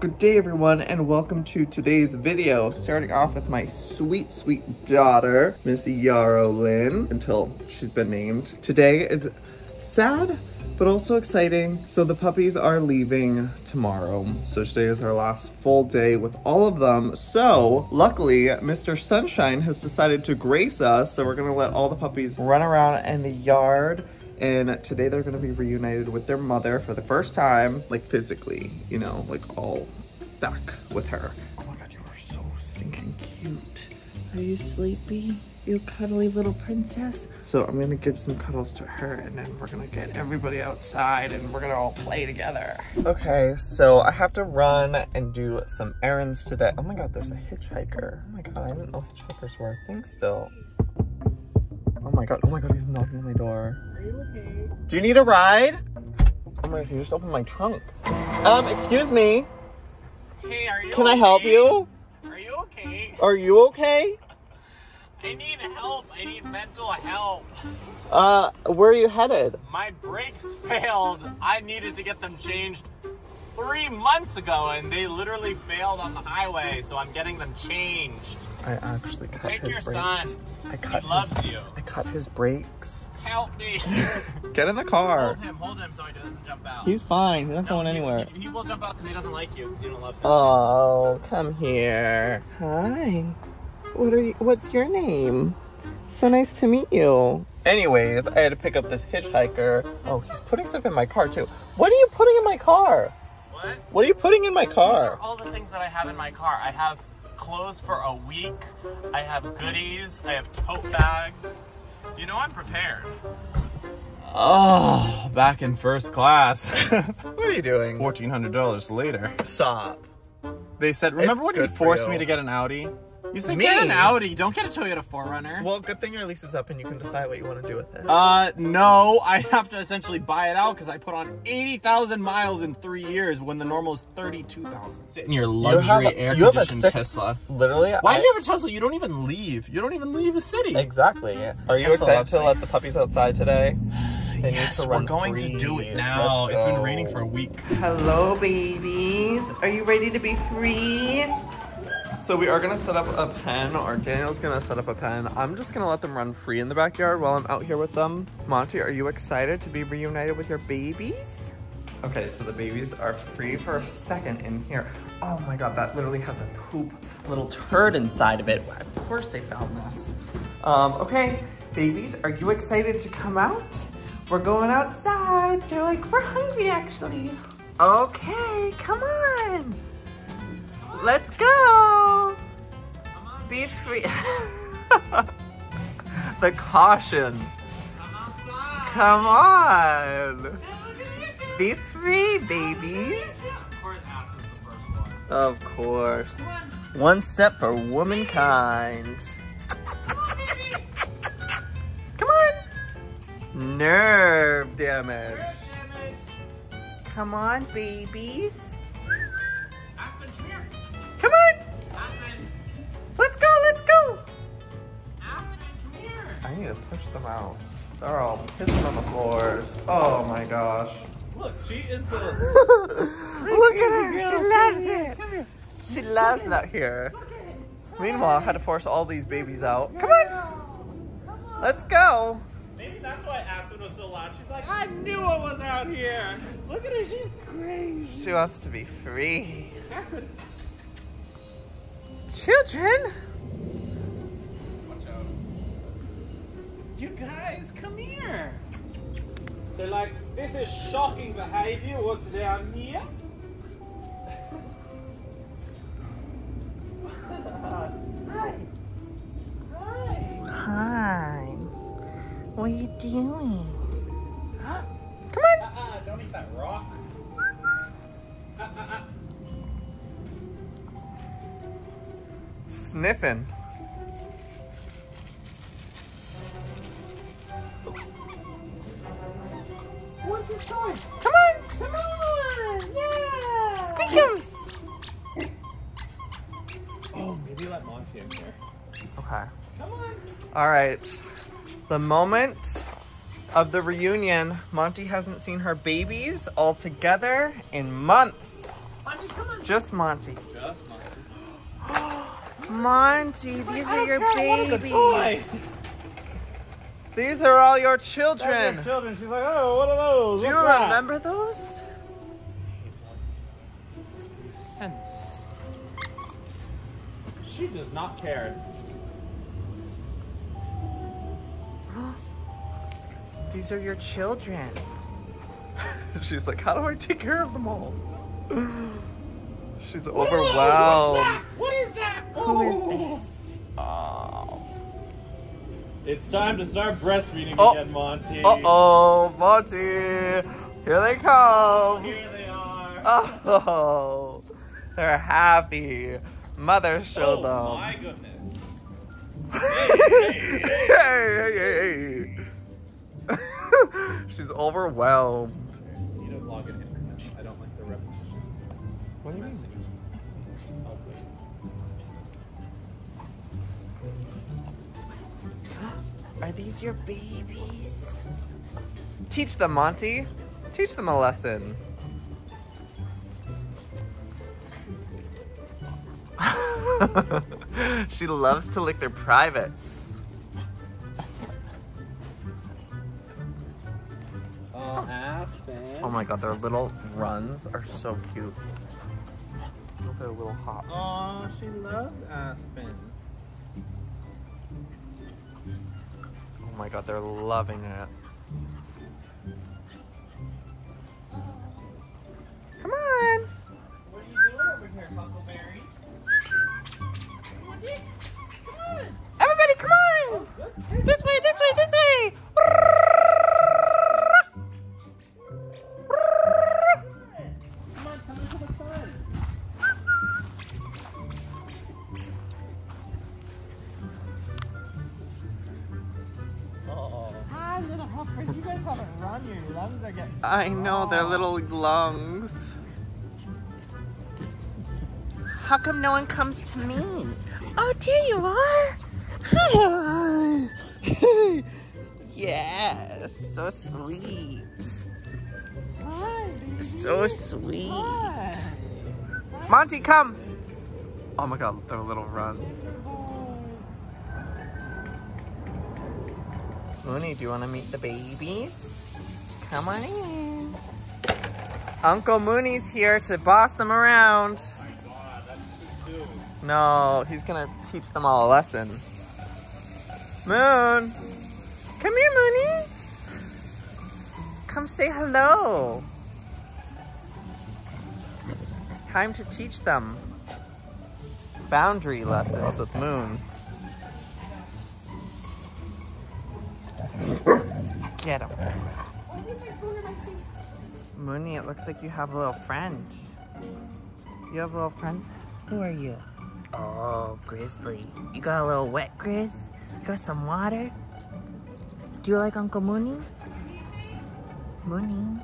Good day everyone and welcome to today's video. Starting off with my sweet, sweet daughter, Miss Yarrow Lynn, until she's been named. Today is sad, but also exciting. So the puppies are leaving tomorrow. So today is our last full day with all of them. So luckily, Mr. Sunshine has decided to grace us. So we're gonna let all the puppies run around in the yard and today they're gonna be reunited with their mother for the first time, like physically, you know, like all back with her. Oh my god, you are so stinking cute. Are you sleepy? You cuddly little princess? So I'm gonna give some cuddles to her and then we're gonna get everybody outside and we're gonna all play together. Okay, so I have to run and do some errands today. Oh my god, there's a hitchhiker. Oh my god, I didn't know hitchhikers were a thing still. Oh my god, oh my god, he's knocking on my door. You okay? Do you need a ride? Oh my god, you just opened my trunk. Um, excuse me. Hey, are you Can I help you? Are you okay? Are you okay? I need help. I need mental help. Uh, where are you headed? My brakes failed. I needed to get them changed three months ago, and they literally failed on the highway, so I'm getting them changed. I actually cut Take his your brakes. son. I cut He loves you. I cut his brakes. Help me. Get in the car. hold him, hold him so he doesn't jump out. He's fine. He's not No, going he- anywhere. He, he will jump out because he doesn't like you, because you don't love him. Oh, come here. Hi. What are you? What's your name? So nice to meet you. Anyways, I had to pick up this hitchhiker. Oh, he's putting stuff in my car too. What are you putting in my car? what? What are you putting in my car? These are car? all the things that I have in my car. I have clothes for a week. I have goodies. I have tote bags. You know I'm prepared. Oh, back in first class. What are you doing? $1,400 later. Stop. They said, remember when you good for forced you. me to get an Audi? You said Me? get an Audi. Don't get a Toyota 4Runner. Well, good thing your lease is up and you can decide what you want to do with it. Uh, no, I have to essentially buy it out because I put on 80,000 miles in three years when the normal is 32,000. Sit in your have luxury a- air you have a conditioned sick- Tesla. Literally, Why I- do you have a Tesla? You don't even leave. You don't even leave a city. Exactly. Are you excited to me. let the puppies outside today? They yes, to we're run going to do it now. Let's It's been raining for a week. Hello, babies. Are you ready to be free? So we are gonna set up a pen, or Daniel's gonna set up a pen. I'm just gonna let them run free in the backyard while I'm out here with them. Monty, are you excited to be reunited with your babies? Okay, so the babies are free for a second in here. Oh my god, that literally has a poop little turd inside of it. Of course they found this. Um, okay, babies, are you excited to come out? We're going outside. They're like, we're hungry actually. Okay, come on. Let's go. Be free. the caution. I'm outside. Come on. Be free, babies. Of course. One step for womankind. Come on. Nerve damage. Come on, babies. I need to push them out. They're all pissing on the floors. Oh my gosh. Look, she is the. Look at her. She loves it. She loves out here. Meanwhile, I had to force all these babies out. Come on. Let's go. Maybe that's why Aspen was so loud. She's like, I knew it was out here. Look at her, she's crazy. She wants to be free. Aspen. Children. You guys, come here. They're like, this is shocking behavior. What's down here? Hi. Hi. Hi. What are you doing? Come on. Uh-uh, don't eat that rock. Uh-uh. uh-uh. Sniffing. Okay. Come on. All right. The moment of the reunion. Monty hasn't seen her babies all together in months. Monty, come on, Just Monty. Just Monty. Monty, these are your babies. These are all your That's children. your children. She's like, oh, what are those? Do you What's that?" remember those? Sense. She does not care. These are your children. She's like, how do I take care of them all? She's overwhelmed. What is that? Who is this? Oh. It's time to start breastfeeding Oh. again, Monty. Uh oh, Monty. Here they come. Here they are. Oh, they're happy. Mother oh, showed oh them. my goodness. hey, hey, hey, hey. She's overwhelmed. You need to vlog in. I don't like the repetition. What do you mean? Are these your babies? Teach them, Monty. Teach them a lesson. she loves to lick their privates. Oh, Aspen. Oh my god, their little runs are so cute. Look Their little hops. Oh, she loved Aspen. Oh my god, they're loving it. Guys haven't run. Your lungs are getting. I know, their little lungs. How come no one comes to me? Oh, there you are! Hi! yes, so sweet. Hi, baby. So sweet. Hi. Monty, come! Oh my god, their little runs. Mooney, do you want to meet the babies? Come on in. Uncle Mooney's here to boss them around. Oh my god, that's too. No, he's gonna teach them all a lesson. Moon! Come here, Mooney! Come say hello. Time to teach them boundary lessons with Moon. Get him. Mooney, it looks like you have a little friend. You have a little friend? Who are you? Oh, Grizzly. You got a little wet, Grizz? You got some water? Do you like Uncle Mooney? Mooney?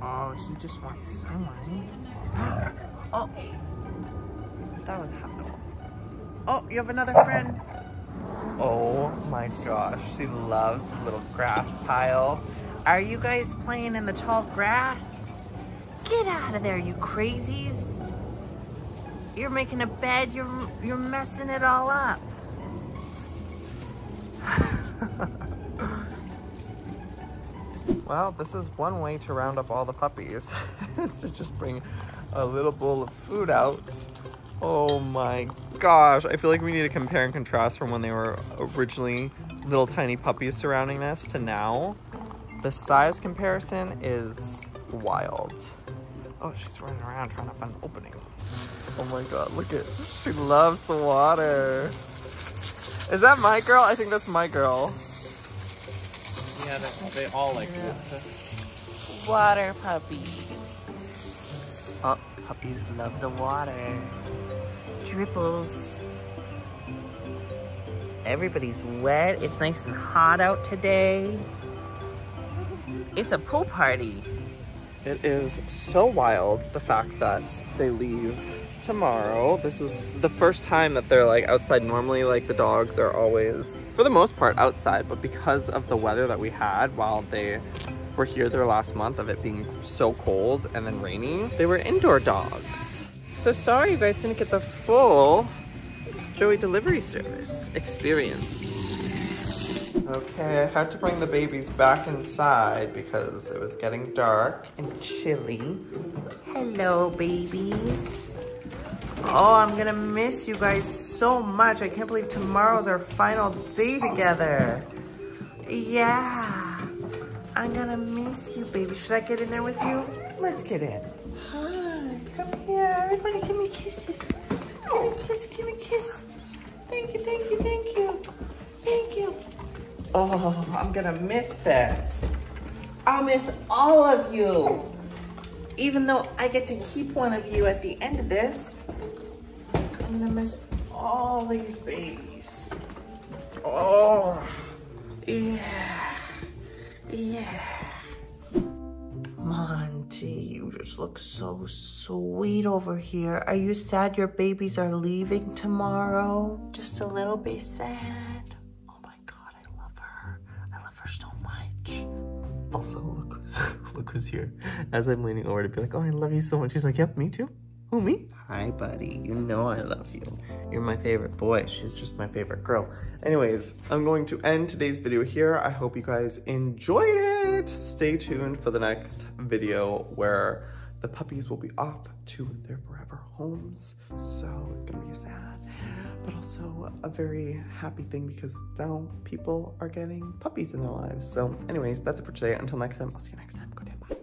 Oh, he just wants someone. oh, that was Huckle. Oh, you have another friend. Oh my gosh, she loves the little grass pile. Are you guys playing in the tall grass? Get out of there, you crazies. You're making a bed, you're, you're messing it all up. well, this is one way to round up all the puppies. is to just bring a little bowl of food out. Oh my gosh, I feel like we need to compare and contrast from when they were originally little tiny puppies surrounding this to now. The size comparison is wild. Oh, she's running around trying to find an opening. Oh my god, look at, she loves the water. Is that my girl? I think that's my girl. Yeah, they, they all like Water puppies. Oh, puppies love the water. Dripples. Everybody's wet. It's nice and hot out today. It's a pool party. It is so wild the fact that they leave tomorrow. This is the first time that they're like outside. Normally, like the dogs are always, for the most part, outside, but because of the weather that we had while they were here their last month of it being so cold and then rainy, they were indoor dogs. So sorry you guys didn't get the full Joey delivery service experience. Okay, I had to bring the babies back inside because it was getting dark and chilly. Hello, babies. Oh, I'm gonna miss you guys so much. I can't believe tomorrow's our final day together. Yeah, I'm gonna miss you, baby. Should I get in there with you? Let's get in. Hi, come here. Everybody give me kisses. Give me a kiss, give me a kiss. Thank you, thank you, thank you. Thank you. Oh, I'm gonna miss this. I'll miss all of you. Even though I get to keep one of you at the end of this, I'm gonna miss all these babies. Oh, yeah, yeah. Monty, you just look so sweet over here. Are you sad your babies are leaving tomorrow? Just a little bit sad. Oh my god, I love her. I love her so much. Also, look who's look who's here. As I'm leaning over to be like, oh, I love you so much. She's like, yep, me too. Who, me? Hi, buddy. You know I love you. You're my favorite boy. She's just my favorite girl. Anyways, I'm going to end today's video here. I hope you guys enjoyed it. Stay tuned for the next video where the puppies will be off to their forever homes. So it's gonna be sad, but also a very happy thing because now people are getting puppies in their lives. So anyways, that's it for today. Until next time, I'll see you next time. Good day.